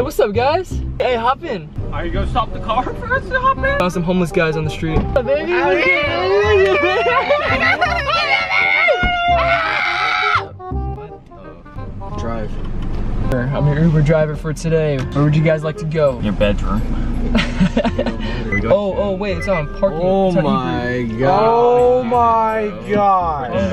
Hey, what's up, guys? Hey, hop in. Are you gonna stop the car for us to hop in? Found some homeless guys on the street. baby. Drive. I'm your Uber driver for today. Where would you guys like to go? Your bedroom. Oh, oh, wait, it's on parking. Oh It's on my god. Oh my god. Oh, Calm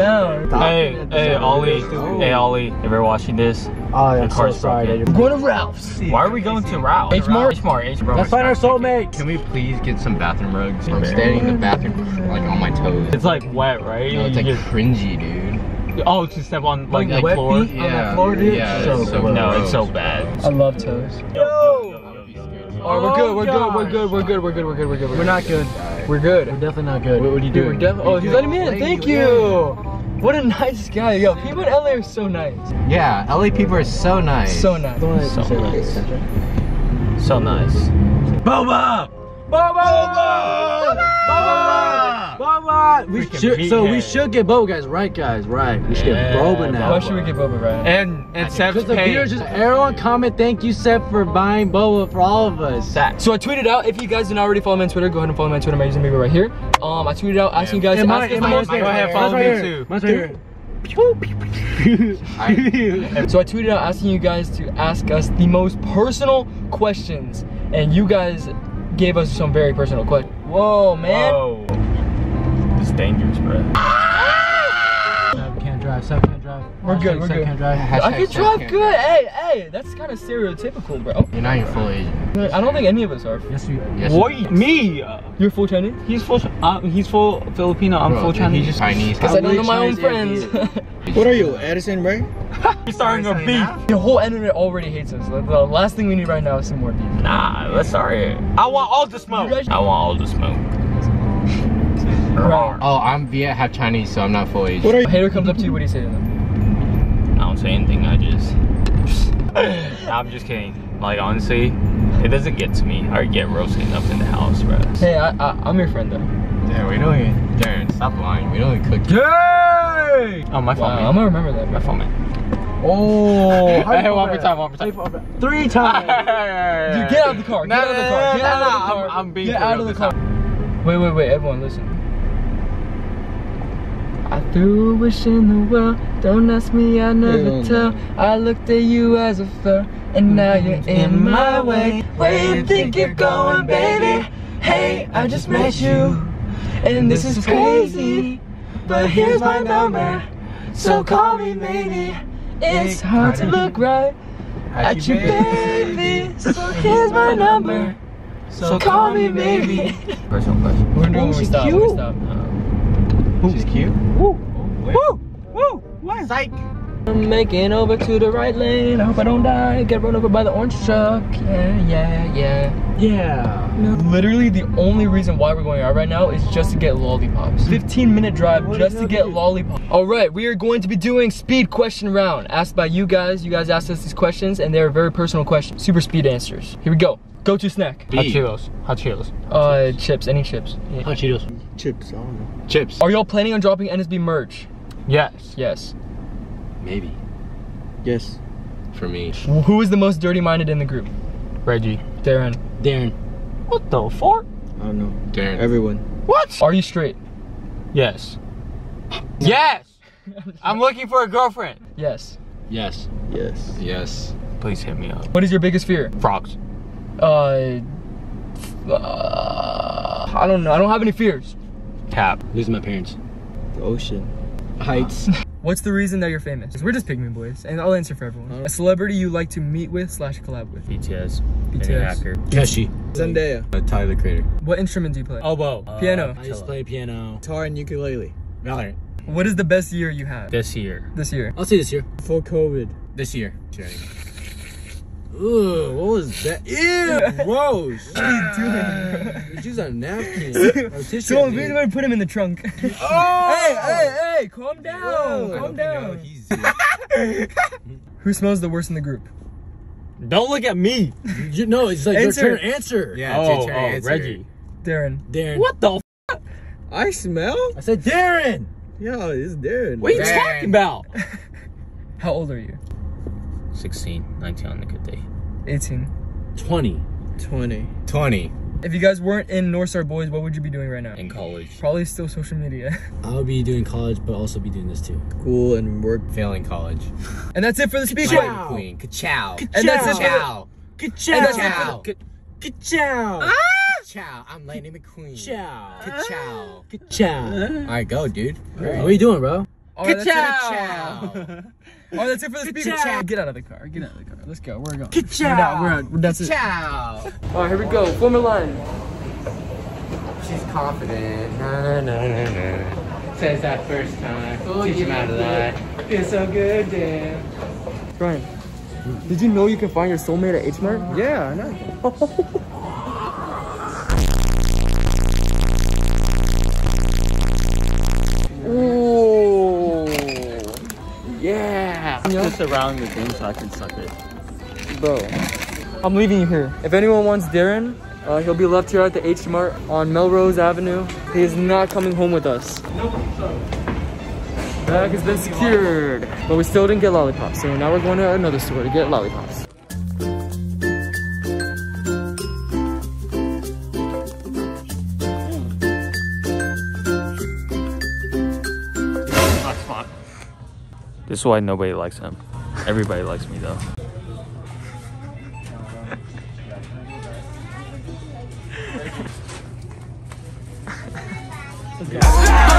down. Hey, oh. hey, Ollie. Hey, Ollie. If you're watching this, Oh, I'm The so sorry. broken. We're going to Ralph's. why are we going to Ralph? H Mart? H Mart, H Mart. Let's find our soulmates. Can we please get some bathroom rugs? I'm standing in the bathroom like on my toes. It's like wet, right? No, it's like You cringy, dude. oh, to step on like, Like the wet floor. feet? On the floor, dude? Yeah, So it's so gross. No, it's so bad. I love toes. Yo! Alright, we're good, we're good, we're good, we're good, we're good, we're good, we're good. We're not good. We're good. We're definitely not good. What would you Dude, do? we're def- oh, he's letting me in. Thank you. What a nice guy. Yo, people in LA are so nice. Yeah, LA people are so nice. So nice. Don't So you say nice. So nice. Boba! Boba! Boba! Boba! We should, so we should get Boba, guys, right, guys? Right. We should get Yeah, Boba now. Why should we give Boba right? And and Seb's Because the viewers just everyone comment thank you Seth for buying Boba for all of us. That. So I tweeted out, if you guys didn't already follow me on Twitter, go ahead and follow me on Twitter. My username will be right here. Um, I tweeted out asking you guys And to mine- ask us and the mine most is there. Go ahead, follow Mine's me right too. here. Mine's right here. So I tweeted out asking you guys to ask us the most personal questions, and you guys gave us some very personal questions. Whoa, man! Whoa. It's dangerous, bro. Can't drive. Seth can't drive. We're good, we're Seth good. Can't drive. I can drive can't good. Hey, hey, that's kind of stereotypical, bro. You're not your full Asian. I don't think any of us are. Yes, we. Yes, What? Me? You're full Chinese? He's full. Uh, he's full Filipino. I'm Bro, full Chinese. He's just Chinese. Because I don't know my own friends. What are you, Edison, right? He's starting a beef. the whole internet already hates us. The the last thing we need right now is some more beef. Nah, let's start it. I want all the smoke. Guys- I want all the smoke. Right. Oh, I'm Viet, half Chinese, so I'm not full Asian. What are you? A hater comes up to you, what do you say to them? I don't say anything. I just. Nah, I'm just kidding. Like honestly, it doesn't get to me. I get roasted enough in the house, bro. Hey, I, I, I'm your friend though. Yeah, we don't even. Darren, stop lying. We don't even cook. Oh my phone. Wow, I'm gonna remember that. My phone, man. Oh, how Hey, one more time, one more time. Three times. Dude, get out of the car. Get No, out of the car. Get no, out of the car. I'm- I'm being Get out of the car. Wait, wait, wait. Everyone, listen. I threw a wish in the world. Don't ask me, I never tell. I looked at you as a foe, and now mm-hmm. you're in my way. Where you think you're going, baby? Hey, I just met you, and this is crazy. But here's my number, so call me maybe. It's hard to look right at you, baby. So here's my number. So call me maybe. Personal question. We're gonna do it when we she's stop. When we cute. stop. She's cute. Woo! Woo! Woo! What? Psych. I'm making over to the right lane. I hope I don't die. Get run over by the orange truck. Yeah, yeah, yeah. Yeah. No. Literally, the only reason why we're going out right now is just to get lollipops. 15 minute drive What just to get lollipops. All right, we are going to be doing speed question round, asked by you guys. You guys asked us these questions, and they're very personal questions. Super speed answers. Here we go. Go to snack. Hot Cheetos. Hot Cheetos. Uh, chips. Any chips. Yeah. Hot Cheetos. Chips. I don't know. Chips. Are y'all planning on dropping NSB merch? Yes. Yes. Maybe. Yes. For me. Who is the most dirty-minded in the group? Reggie. Darren. Darren. What the fuck? I don't know. Darren. Everyone. What? Are you straight? Yes. Yes. I'm looking for a girlfriend. Yes. Yes. Yes. Yes. Please hit me up. What is your biggest fear? Frogs. Uh, uh, I don't know. I don't have any fears. Cap. Losing my parents. The ocean. Heights. What's the reason that you're famous? We're just pick me boys, and I'll answer for everyone. A celebrity you like to meet with slash collab with. BTS. BTS. hacker. Keshi. Zendaya. Uh, Tyler the Creator. What instrument do you play? Oboe. Piano. I just play piano. Guitar and ukulele. Valorant. What is the best year you had This year. this year? I'll say this year. Before COVID. This year. Ooh, what was that? Ew, gross. What are you doing? Use a napkin. Or tissue. Someone, please let put him in the trunk. Oh! hey, hey, hey! Calm down. Whoa. calm down. He's. Who smells the worst in the group? Don't look at me. You know, it's like Answer. your turn to answer. Yeah, oh, it's your turn oh, answer. Reggie. Darren. Darren. What the? F- I smell? I said Darren. Yo, it's Darren. what are you Darren. talking about? How old are you? 16, 19 on the good day. 18. 20. 20. 20 If you guys weren't in North Star Boys, what would you be doing right now? in college. Probably still social media. I'll be doing college, but also be doing this too. Cool and work. Failing college. And that's it for the Lightning quiz. Queen. Ka-chow. And that's it the- Ka-chow. And that's it for ah! Ka-chow. I'm Lightning McQueen. Chow. Ka-chow. Ka-chow. Alright, go, dude. What are you doing, bro? All right, that's it. Ka-chow. Oh, that's it for the speed. Ka-chow. Get out of the car. Get out of the car. Let's go. We're going. Ka-chow. We're out. We're out. That's it. Chow. All right, here we go. Form a line. She's confident. Na, na, na, na. Says that first time. Oh, Teach him how to lie. Feels so good, damn. Brian, did you know you can find your soulmate at H Mart? Yeah, I know. Just around the game so I can suck it. Bro, I'm leaving you here. If anyone wants Darren, uh, he'll be left here at the H Mart on Melrose Avenue. He is not coming home with us. Bag has been secured, but we still didn't get lollipops. So now we're going to another store to get lollipops. This is why nobody likes him. Everybody likes me though.